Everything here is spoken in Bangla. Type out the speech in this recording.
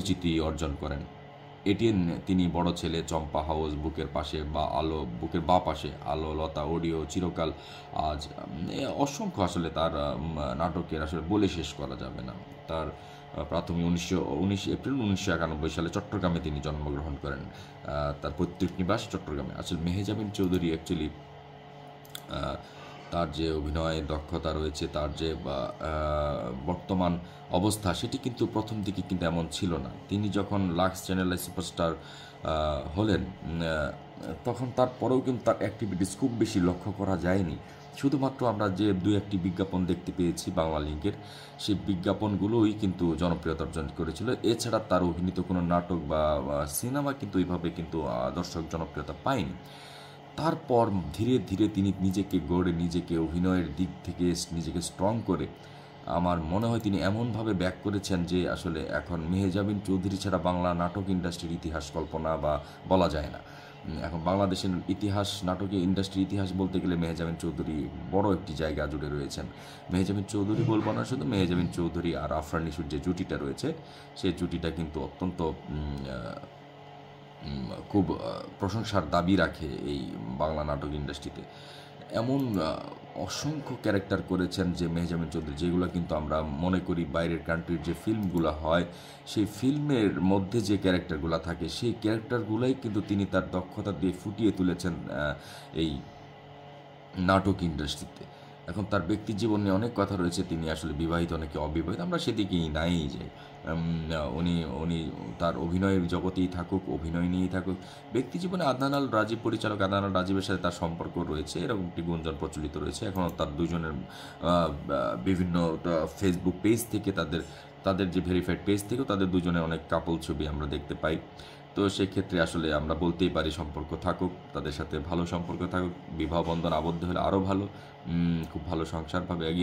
পরিচিতি অর্জন করেন। এটি তিনি বড় ছেলে, চম্পা হাউস, বুকের পাশে বা আলো, বুকের বা পাশে, আলো, লতা, অডিও, চিরকাল, আজ অসংখ্য আসলে তার নাটকের আসলে বলে শেষ করা যাবে না। তার প্রাথমিক উনিশশো, উনিশ, এপ্রিল উনিশশো একানব্বই সালে চট্টগ্রামে তিনি জন্মগ্রহণ করেন। তার পৈতৃক নিবাস চট্টগ্রামে। আসলে মেহেজাবিন চৌধুরী অ্যাকচুয়ালি তার যে অভিনয় দক্ষতা রয়েছে, তার যে বর্তমান অবস্থা, সেটি কিন্তু প্রথম দিকে কিন্তু এমন ছিল না। তিনি যখন লাক্স চ্যানেলে সুপারস্টার হলেন তখন তারপরেও কিন্তু তার অ্যাক্টিভিটিস খুব বেশি লক্ষ্য করা যায়নি। শুধুমাত্র আমরা যে দু একটি বিজ্ঞাপন দেখতে পেয়েছি বাংলা লিঙ্কের, সেই বিজ্ঞাপনগুলোই কিন্তু জনপ্রিয়তা অর্জন করেছিল। এছাড়া তার অভিনীত কোনো নাটক বা সিনেমা কিন্তু এইভাবে কিন্তু দর্শক জনপ্রিয়তা পায়নি। তারপর ধীরে ধীরে তিনি নিজেকে গড়ে, নিজেকে অভিনয়ের দিক থেকে নিজেকে স্ট্রং করে, আমার মনে হয় তিনি এমনভাবে ব্যাক করেছেন যে আসলে এখন মেহেজাবিন চৌধুরী ছাড়া বাংলা নাটক ইন্ডাস্ট্রির ইতিহাস কল্পনা বা বলা যায় না। এখন বাংলাদেশের ইতিহাস নাটকের ইন্ডাস্ট্রির ইতিহাস বলতে গেলে মেহেজাবিন চৌধুরী বড় একটি জায়গা জুড়ে রয়েছেন। মেহেজাবিন চৌধুরী বলব না শুধু, মেহেজাবিন চৌধুরী আর আফরানিসুর যে জুটিটা রয়েছে সেই জুটিটা কিন্তু অত্যন্ত খুব প্রশংসার দাবি রাখে এই বাংলা নাটক ইন্ডাস্ট্রিতে। এমন অসংখ্য ক্যারেক্টার করেছেন যে মেহজামিন চৌধুরী, যেগুলো কিন্তু আমরা মনে করি বাইরের কান্ট্রির যে ফিল্মগুলো হয়, সেই ফিল্মের মধ্যে যে ক্যারেক্টারগুলো থাকে, সেই ক্যারেক্টারগুলোই কিন্তু তিনি তার দক্ষতা দিয়ে ফুটিয়ে তুলেছেন এই নাটক ইন্ডাস্ট্রিতে। এখন তার ব্যক্তি জীবন নিয়ে অনেক কথা রয়েছে, তিনি আসলে বিবাহিত নাকি অবিবাহিত, আমরা সেদিকেই নাই যে উনি উনি তার অভিনয়ের জগতেই থাকুক, অভিনয় নিয়েই থাকুক। ব্যক্তি জীবনে আদনান রাজীব পরিচালক আদনান রাজীবের সাথে তার সম্পর্ক রয়েছে এরকম একটি গুঞ্জন প্রচলিত রয়েছে। এখনও তার দুজনের বিভিন্ন ফেসবুক পেজ থেকে তাদের তাদের যে ভেরিফাইড পেজ থেকেও তাদের দুজনের অনেক কাপল ছবি আমরা দেখতে পাই। তো সেক্ষেত্রে আসলে আমরা বলতেই পারি সম্পর্ক থাকুক, তাদের সাথে ভালো সম্পর্ক থাকুক, বিবাহ বন্ধন আবদ্ধ হলে আরও ভালো। খুব ভালো সংসারভাবে এগিয়ে